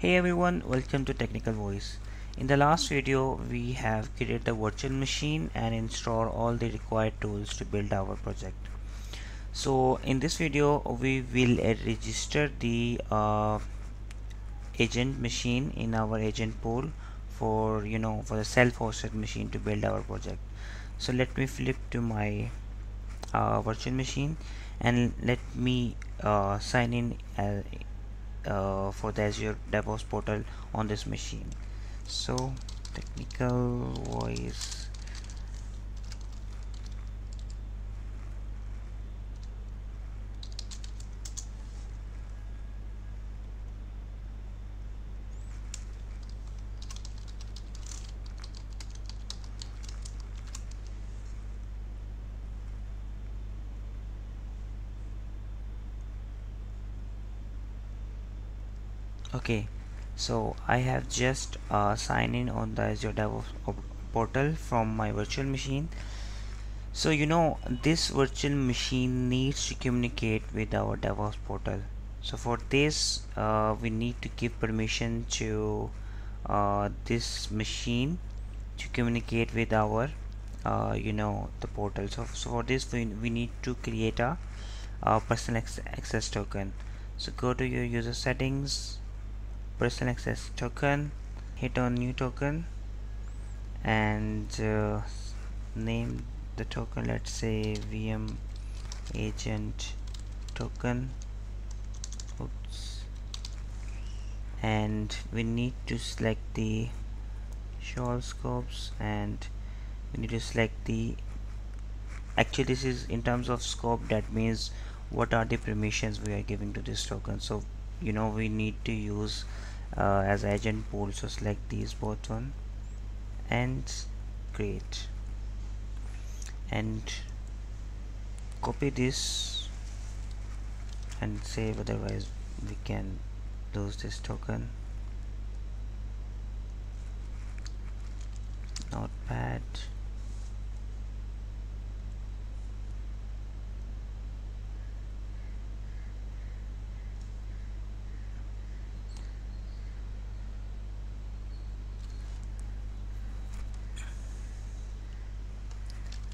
Hey everyone, welcome to Technical Voice. In the last video, we have created the virtual machine and installed all the required tools to build our project. So in this video, we will uh, register the uh, agent machine in our agent pool for you know for the self-hosted machine to build our project. So let me flip to my uh, virtual machine and let me uh, sign in uh, for the Azure DevOps portal on this machine. So technical voice okay. So I have just uh, signed in on the Azure DevOps portal from my virtual machine. So you know this virtual machine needs to communicate with our DevOps portal. So for this uh, we need to give permission to uh, this machine to communicate with our uh, you know the portal. So, so for this we, we need to create a, a personal access token. So go to your user settings person access token hit on new token and uh, name the token let's say VM agent token. Oops. And we need to select the show all scopes and we need to select the actually this is in terms of scope that means what are the permissions we are giving to this token. So you know we need to use uh, as agent pool so select these both one. And create. And copy this and save otherwise we can lose this token. Notepad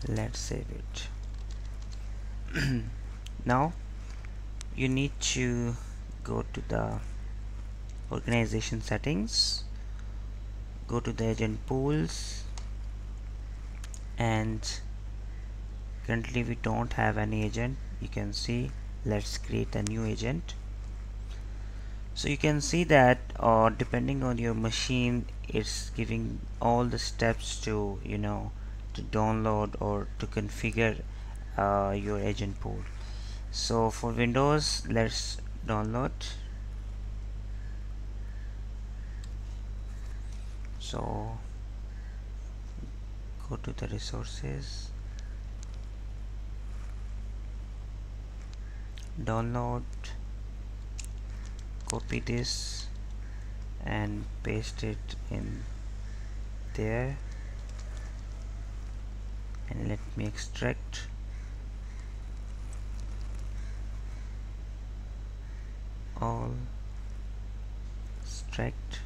let's save it. Now you need to go to the organization settings go to the agent pools and currently we don't have any agent. You can see let's create a new agent. So you can see that uh, depending on your machine it's giving all the steps to you know to download or to configure uh, your agent pool. So for Windows let's download. So go to the resources. Download. Copy this and paste it in there and let me extract. All extract.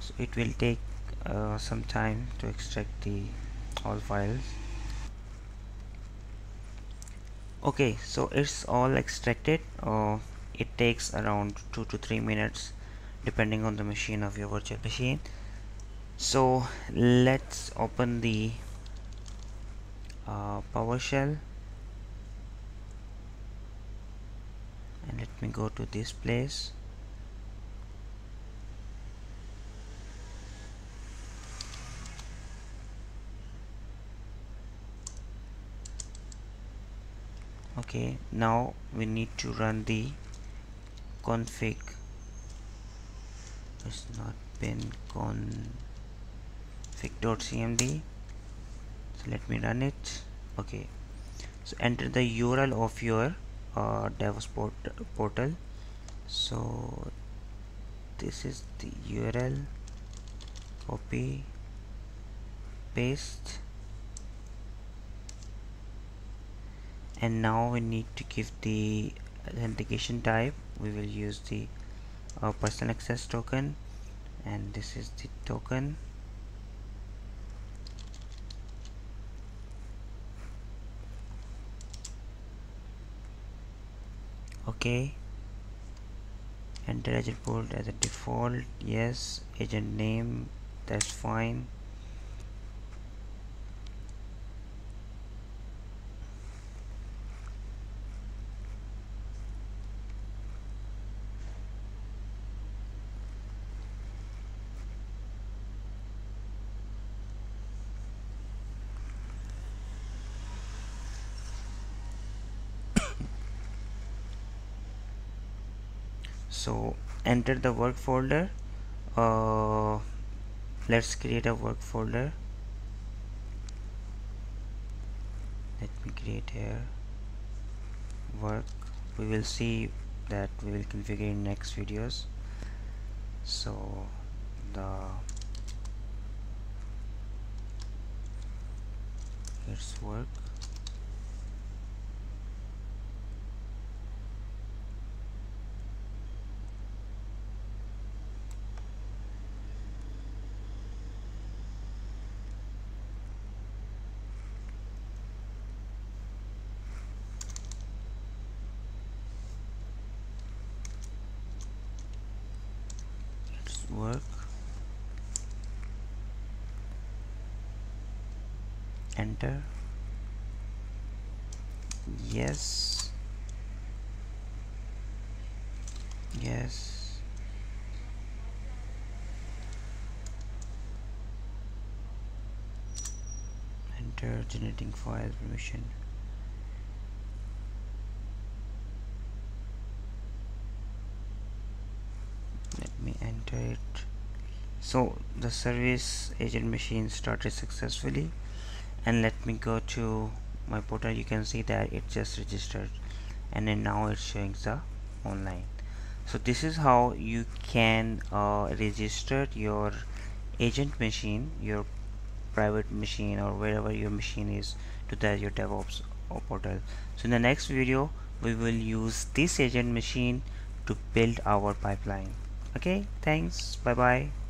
So it will take uh, some time to extract the all files. Okay so it's all extracted. Uh, it takes around two to three minutes depending on the machine of your virtual machine so let's open the uh, PowerShell and let me go to this place. Okay now we need to run the config. It's not been con config.cmd so let me run it. Okay. So enter the URL of your uh, port portal. So this is the URL copy. Paste. And now we need to give the authentication type. We will use the uh, personal access token. And this is the token okay. Enter agent port as a default. Yes. Agent name that's fine so enter the work folder. Uh, let's create a work folder. Let me create here. Work. We will see that we will configure in next videos. So the here's work. work enter. Yes. Yes. Enter generating file permission. Let me enter it. So the service agent machine started successfully and let me go to my portal. You can see that it just registered. And then now it's showing the online. So this is how you can uh, register your agent machine your private machine or wherever your machine is to that your DevOps portal. So in the next video we will use this agent machine to build our pipeline. Okay? Thanks. Bye bye